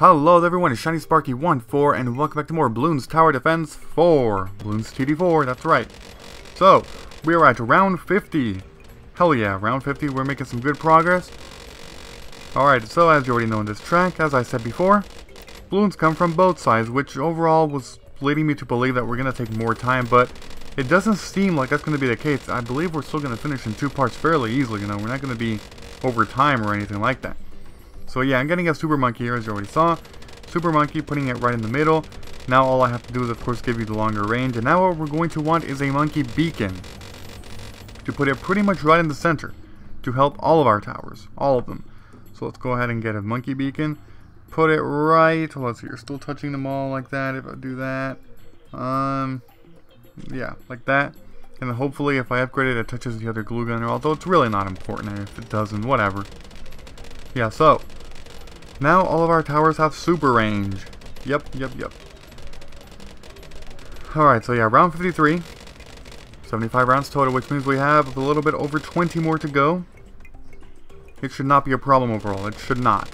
Hello everyone, it's Shiny Sparky14 and welcome back to more Bloons Tower Defense 4. Bloons TD4, that's right. So, we are at round 50. Hell yeah, round 50, we're making some good progress. Alright, so as you already know in this track, as I said before, balloons come from both sides, which overall was leading me to believe that we're going to take more time, but it doesn't seem like that's going to be the case. I believe we're still going to finish in two parts fairly easily, you know, we're not going to be over time or anything like that. So yeah, I'm getting a Super Monkey here, as you already saw. Super Monkey, putting it right in the middle. Now all I have to do is, of course, give you the longer range. And now what we're going to want is a Monkey Beacon. To put it pretty much right in the center. To help all of our towers. All of them. So let's go ahead and get a Monkey Beacon. Put it right... Let's see, you're still touching them all like that if I do that. Um, Yeah, like that. And then hopefully if I upgrade it, it touches the other glue gunner. Although it's really not important if it doesn't. Whatever. Yeah, so now all of our towers have super range. Yep, yep, yep. Alright, so yeah, round 53. 75 rounds total, which means we have a little bit over 20 more to go. It should not be a problem overall. It should not.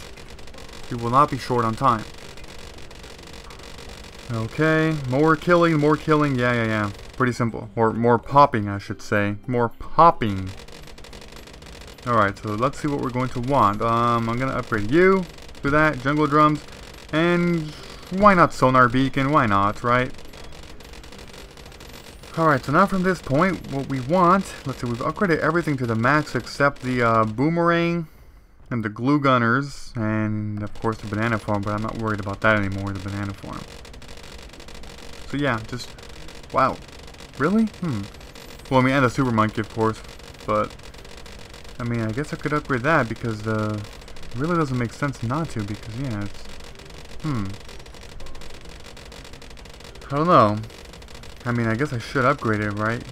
We will not be short on time. Okay, more killing, more killing. Yeah, yeah, yeah. Pretty simple. Or more popping, I should say. More popping. Alright, so let's see what we're going to want. Um, I'm going to upgrade you that, jungle drums, and why not sonar beacon, why not, right? Alright, so now from this point, what we want, let's see, we've upgraded everything to the max except the uh, boomerang and the glue gunners, and of course the banana farm, but I'm not worried about that anymore, the banana farm. So yeah, just, wow, really? Hmm. Well, I mean, and the super monkey, of course, but, I mean, I guess I could upgrade that because, uh, really doesn't make sense not to because, yeah, it's... Hmm. I don't know. I mean, I guess I should upgrade it, right?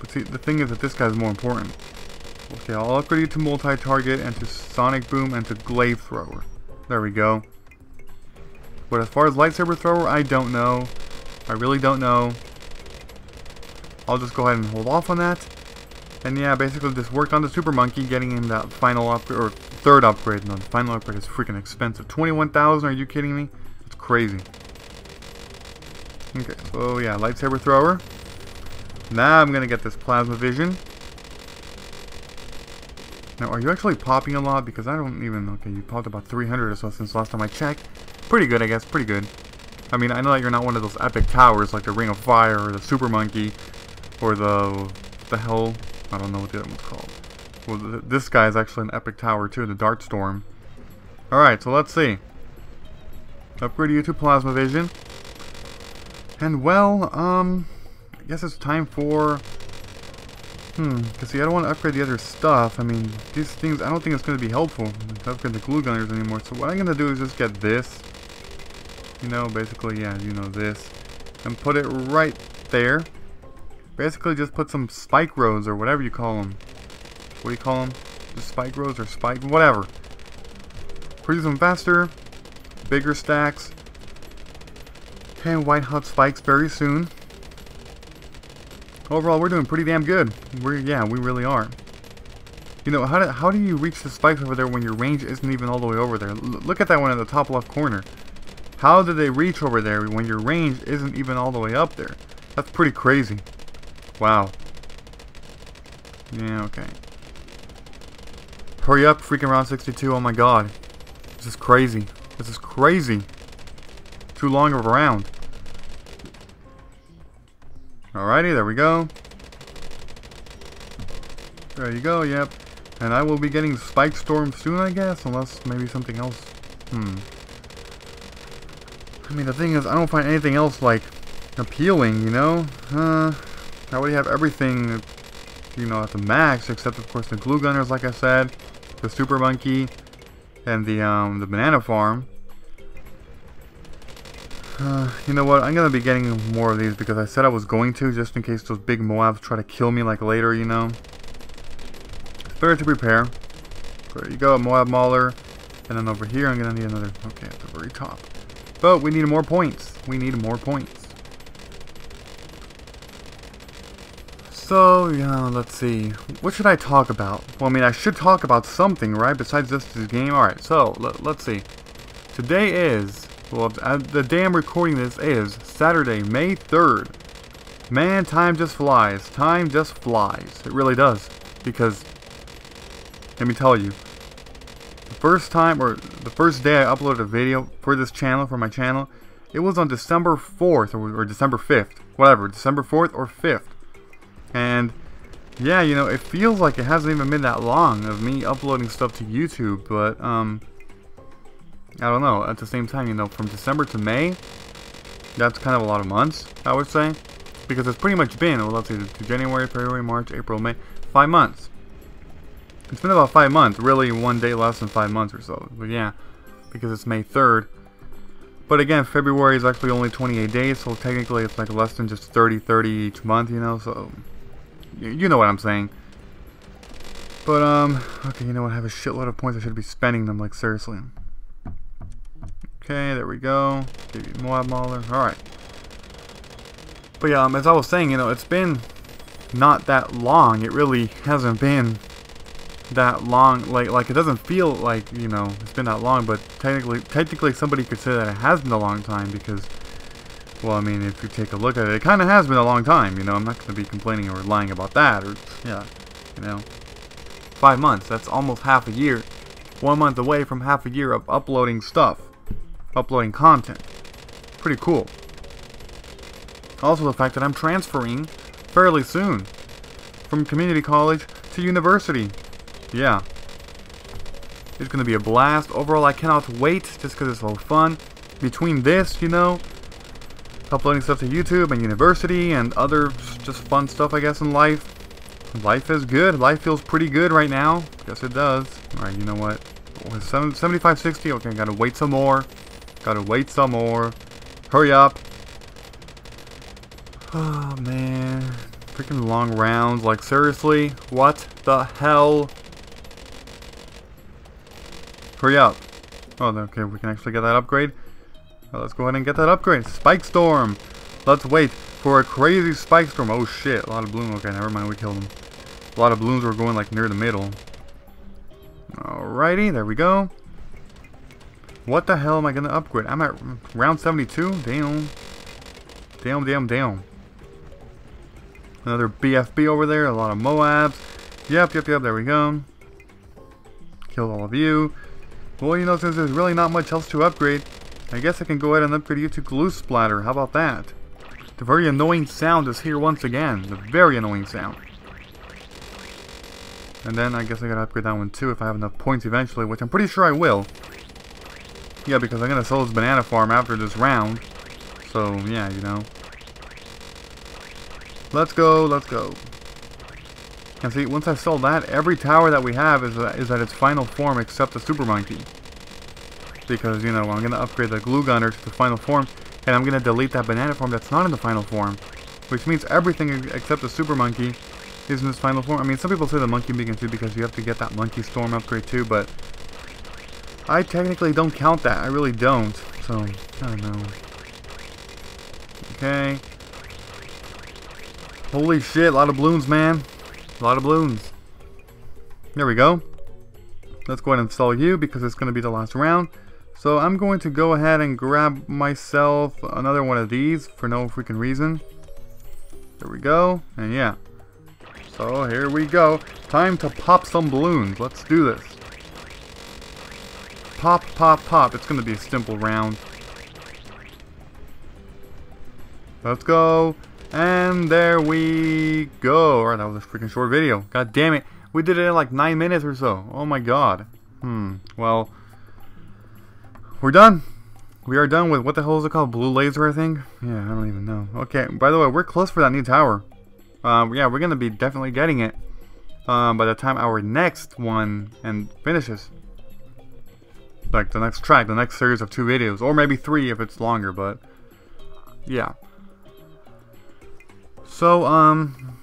But see, the thing is that this guy's more important. Okay, I'll upgrade you to multi-target and to sonic boom and to glaive thrower. There we go. But as far as lightsaber thrower, I don't know. I really don't know. I'll just go ahead and hold off on that. And yeah, basically just worked on the Super Monkey, getting him that final upgrade, or third upgrade. No, the final upgrade is freaking expensive. 21000 are you kidding me? It's crazy. Okay, so yeah, lightsaber thrower. Now I'm gonna get this plasma vision. Now, are you actually popping a lot? Because I don't even... Okay, you popped about 300 or so since last time I checked. Pretty good, I guess. Pretty good. I mean, I know that you're not one of those epic towers like the Ring of Fire or the Super Monkey or the... the hell I don't know what the other one's called. Well, th this guy is actually an epic tower too, the Dart Storm. Alright, so let's see. Upgrade you to Plasma Vision. And well, um, I guess it's time for... Hmm, because see, I don't want to upgrade the other stuff. I mean, these things, I don't think it's going to be helpful to upgrade the glue gunners anymore. So what I'm going to do is just get this. You know, basically, yeah, you know, this. And put it right there. Basically just put some spike rows or whatever you call them. What do you call them? Just spike rows or spike, whatever. Produce them faster, bigger stacks, and white hot spikes very soon. Overall, we're doing pretty damn good. We're, yeah, we really are. You know, how do, how do you reach the spikes over there when your range isn't even all the way over there? L look at that one in the top left corner. How do they reach over there when your range isn't even all the way up there? That's pretty crazy. Wow. Yeah, okay. Hurry up, freaking round 62. Oh my god. This is crazy. This is crazy. Too long of a round. Alrighty, there we go. There you go, yep. And I will be getting Spike Storm soon, I guess, unless maybe something else. Hmm. I mean, the thing is, I don't find anything else, like, appealing, you know? Uh, now we have everything, you know, at the max, except of course the glue gunners, like I said, the super monkey, and the um, the banana farm. Uh, you know what? I'm gonna be getting more of these because I said I was going to, just in case those big Moabs try to kill me like later, you know. it's better to prepare. There you go, Moab Mauler. And then over here, I'm gonna need another. Okay, at the very top. But we need more points. We need more points. So, yeah, let's see. What should I talk about? Well, I mean, I should talk about something, right? Besides just this game. Alright, so, let, us see. Today is, well, uh, the day I'm recording this is Saturday, May 3rd. Man, time just flies. Time just flies. It really does. Because, let me tell you, the first time, or the first day I uploaded a video for this channel, for my channel, it was on December 4th, or, or December 5th. Whatever, December 4th or 5th. And, yeah, you know, it feels like it hasn't even been that long of me uploading stuff to YouTube, but, um, I don't know, at the same time, you know, from December to May, that's kind of a lot of months, I would say because it's pretty much been, well, let's see, January, February, March, April, May, five months. It's been about five months, really one day less than five months or so. But yeah, because it's May 3rd. But again, February is actually only 28 days, so technically it's like less than just 30, 30 each month, you know, so you know what I'm saying. But, um, okay, you know what, I have a shitload of points, I should be spending them, like, seriously. Okay, there we go. Give you Moab Mauler, alright. But yeah, um, as I was saying, you know, it's been not that long. It really hasn't been that long. Like, like it doesn't feel like you know it's been that long. But technically, technically, somebody could say that it has been a long time because, well, I mean, if you take a look at it, it kind of has been a long time. You know, I'm not going to be complaining or lying about that. Or yeah, you know, five months. That's almost half a year. One month away from half a year of uploading stuff, uploading content. Pretty cool. Also the fact that I'm transferring fairly soon from community college to university. Yeah. It's going to be a blast. Overall, I cannot wait just because it's so fun. Between this, you know, uploading stuff to YouTube and university and other just fun stuff, I guess, in life. Life is good. Life feels pretty good right now. Guess it does. Alright, you know what? 7560? Okay, gotta wait some more. Gotta wait some more. Hurry up. Oh, man. Freaking long rounds. Like, seriously? What the hell? Hurry up. Oh, okay, we can actually get that upgrade. Well, let's go ahead and get that upgrade. Spike Storm. Let's wait for a crazy Spike Storm. Oh, shit. A lot of balloons. Okay, never mind. We killed them. A lot of balloons were going, like, near the middle. Alrighty, there we go. What the hell am I going to upgrade? I'm at round 72? Damn. Damn, damn, damn. Another BFB over there, a lot of Moabs. Yep, yep, yep, there we go. Killed all of you. Well, you know, since there's really not much else to upgrade, I guess I can go ahead and upgrade you to Glue Splatter. How about that? The very annoying sound is here once again. The very annoying sound. And then I guess I gotta upgrade that one too if I have enough points eventually, which I'm pretty sure I will. Yeah, because I'm gonna sell this banana farm after this round. So, yeah, you know. Let's go, let's go. And see, once I sell that, every tower that we have is, uh, is at its final form except the Super Monkey. Because, you know, I'm going to upgrade the Glue Gunner to the final form, and I'm going to delete that banana form that's not in the final form. Which means everything except the Super Monkey is in this final form. I mean, some people say the Monkey Beacon too because you have to get that Monkey Storm upgrade too, but I technically don't count that. I really don't. So, I don't know. Okay. Holy shit, a lot of balloons, man. A lot of balloons. There we go. Let's go ahead and install you because it's going to be the last round. So I'm going to go ahead and grab myself another one of these for no freaking reason. There we go. And yeah. So here we go. Time to pop some balloons. Let's do this. Pop, pop, pop. It's going to be a simple round. Let's go. And there we go. Alright, that was a freaking short video. God damn it. We did it in like 9 minutes or so. Oh my god. Hmm. Well, we're done. We are done with, what the hell is it called? Blue laser, I think? Yeah, I don't even know. Okay, by the way, we're close for that new tower. Um, yeah, we're going to be definitely getting it um, by the time our next one and finishes. Like the next track, the next series of two videos. Or maybe three if it's longer, but yeah. So, um,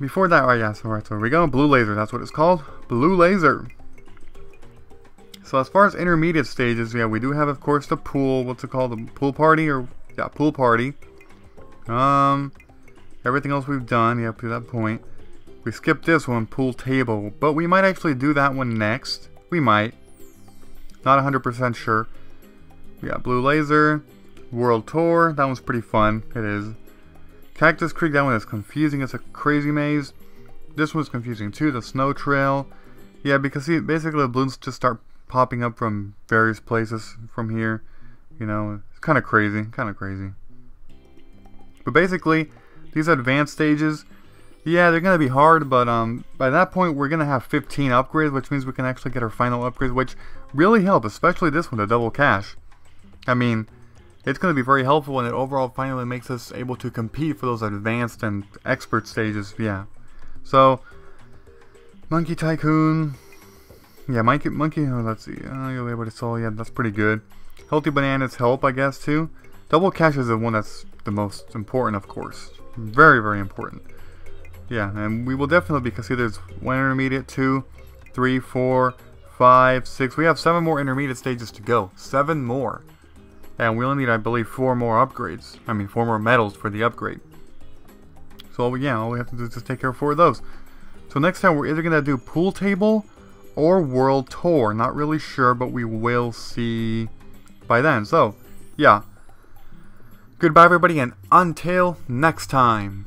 before that, alright, yeah, so, alright, so we go. Blue laser, that's what it's called. Blue laser. So as far as intermediate stages, yeah, we do have, of course, the pool, what's it called, the pool party, or, yeah, pool party. Um, everything else we've done, yeah, up to that point. We skipped this one, pool table, but we might actually do that one next. We might. Not 100% sure. We got Blue Laser, World Tour, that one's pretty fun. It is. Cactus Creek, that one is confusing. It's a crazy maze. This one's confusing too, the Snow Trail. Yeah, because see, basically the balloons just start popping up from various places from here. You know, it's kind of crazy, kind of crazy. But basically, these advanced stages, yeah, they're going to be hard, but um, by that point, we're going to have 15 upgrades, which means we can actually get our final upgrades, which really help, especially this one, the double cash. I mean, it's going to be very helpful, and it overall finally makes us able to compete for those advanced and expert stages, yeah. So, Monkey Tycoon, yeah, Monkey, Monkey, oh, let's see, oh, you'll be able to sell, yeah, that's pretty good. Healthy Bananas help, I guess, too. Double Cash is the one that's the most important, of course. Very, very important. Yeah, and we will definitely, because see there's one intermediate, two, three, four, five, six. We have seven more intermediate stages to go. Seven more. And we only need, I believe, four more upgrades. I mean, four more medals for the upgrade. So, yeah, all we have to do is just take care of four of those. So next time, we're either going to do pool table or world tour. Not really sure, but we will see by then. So, yeah. Goodbye, everybody, and until next time.